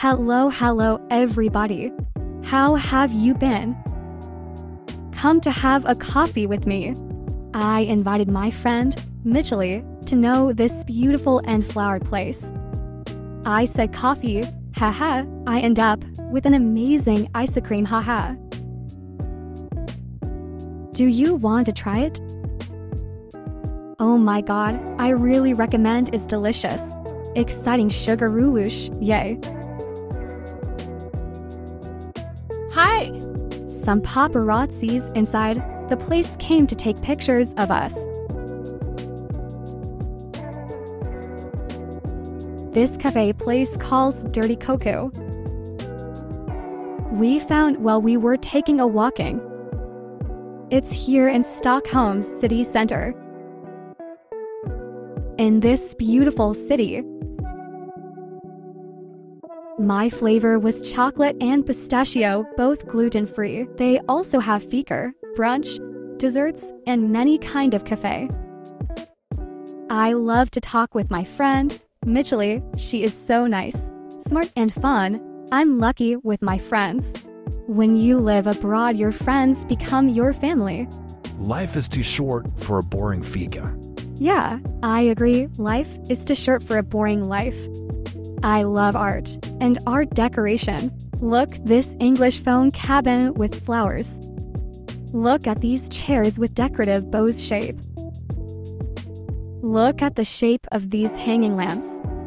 Hello, hello, everybody. How have you been? Come to have a coffee with me. I invited my friend, Mitchell, to know this beautiful and flowered place. I said coffee, haha, I end up with an amazing ice cream, haha. Do you want to try it? Oh my god, I really recommend it's delicious. Exciting sugar whoosh, yay. Hi! Some paparazzis inside the place came to take pictures of us. This cafe place calls Dirty Cocoa. We found while we were taking a walking. It's here in Stockholm city center. In this beautiful city, my flavor was chocolate and pistachio, both gluten-free. They also have fika, brunch, desserts, and many kind of cafe. I love to talk with my friend, Mitchell. She is so nice, smart and fun. I'm lucky with my friends. When you live abroad, your friends become your family. Life is too short for a boring fika. Yeah, I agree. Life is too short for a boring life. I love art and art decoration. Look this English phone cabin with flowers. Look at these chairs with decorative bows shape. Look at the shape of these hanging lamps.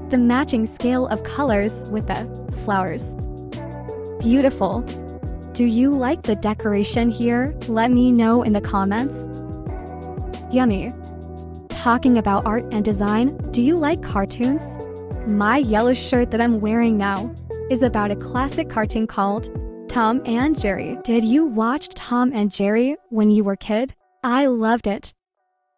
The matching scale of colors with the flowers. Beautiful. Do you like the decoration here? Let me know in the comments. Yummy. Talking about art and design, do you like cartoons? My yellow shirt that I'm wearing now is about a classic cartoon called Tom and Jerry. Did you watch Tom and Jerry when you were kid? I loved it.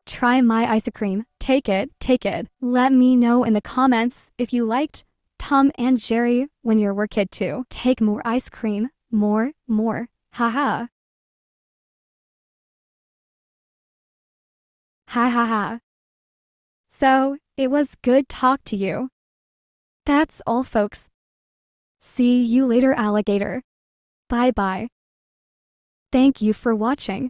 Try my ice cream. Take it, take it. Let me know in the comments if you liked Tom and Jerry when you were kid too. Take more ice cream. More, more. Haha. Ha ha ha. So, it was good talk to you. That's all folks. See you later alligator. Bye bye. Thank you for watching.